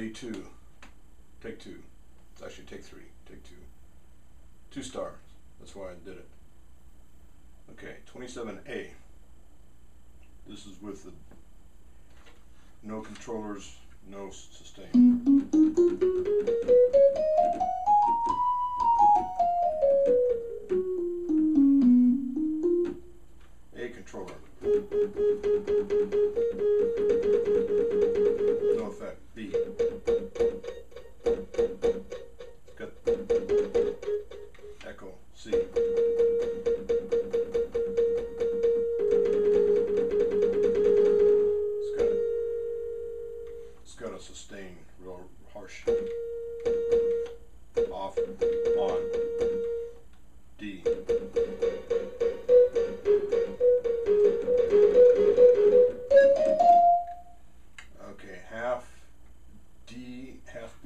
A2. Take two. It's actually take three. Take two. Two stars. That's why I did it. Okay, 27A. This is with the no controllers, no sustain. A controller.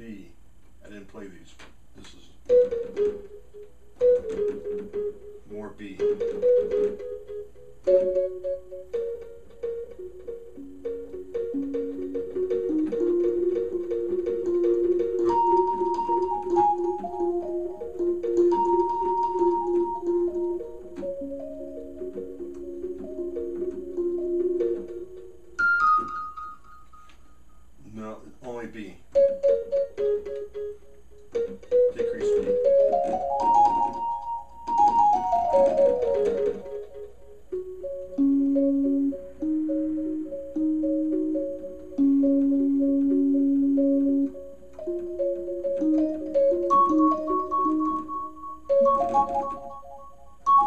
I didn't play these. This is more B. No, only B.